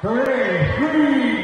Three, three,